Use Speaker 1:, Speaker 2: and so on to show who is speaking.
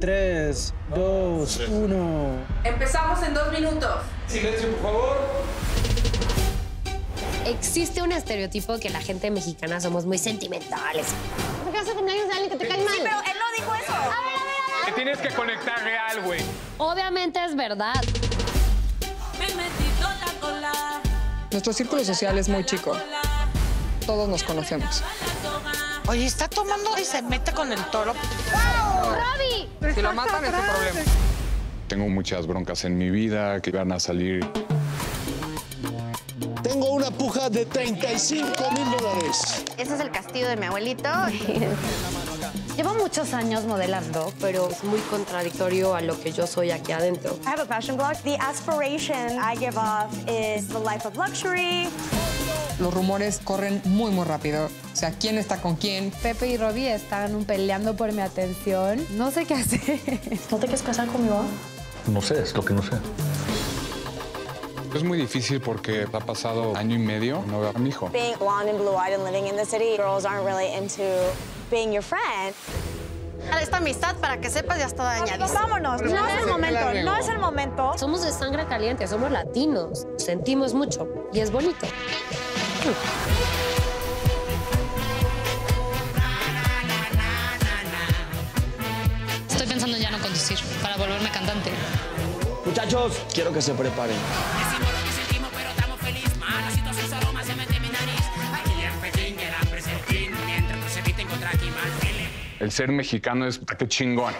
Speaker 1: 3, 2, 1.
Speaker 2: Empezamos en dos minutos.
Speaker 3: Silencio, por favor.
Speaker 4: Existe un estereotipo que la gente mexicana somos muy sentimentales. ¿Por qué haces cumpleaños de alguien que te cae mal?
Speaker 2: Pero él no dijo eso.
Speaker 3: Te tienes que conectar real, güey.
Speaker 4: Obviamente es verdad.
Speaker 5: Nuestro círculo social es muy chico. Todos nos conocemos.
Speaker 6: Oye, está tomando y se mete con el toro.
Speaker 5: Si lo matan es su problema.
Speaker 7: Tengo muchas broncas en mi vida que van a salir.
Speaker 1: Tengo una puja de 35 mil dólares.
Speaker 8: Ese es el castillo de mi abuelito. Llevo muchos años modelando, pero
Speaker 4: Es muy contradictorio a lo que yo soy aquí adentro.
Speaker 9: I have a fashion blog. The aspiration I give off is the life of luxury.
Speaker 5: Los rumores corren muy, muy rápido. O sea, quién está con quién.
Speaker 8: Pepe y Robbie están peleando por mi atención. No sé qué hacer.
Speaker 9: ¿No te quieres casar conmigo?
Speaker 10: No sé, es lo que no sé.
Speaker 7: Es muy difícil porque ha pasado año y medio no veo a mi hijo.
Speaker 9: Being blonde and blue-eyed and living in the city, girls aren't really into being your friend.
Speaker 8: Esta amistad, para que sepas, ya está dañadísima.
Speaker 9: Vámonos, no es el momento, no es el momento.
Speaker 4: Somos de sangre caliente, somos latinos. Sentimos mucho y es bonito.
Speaker 11: Estoy pensando ya no conducir para volverme cantante.
Speaker 1: Muchachos, quiero que se preparen.
Speaker 7: El ser mexicano es qué chingón.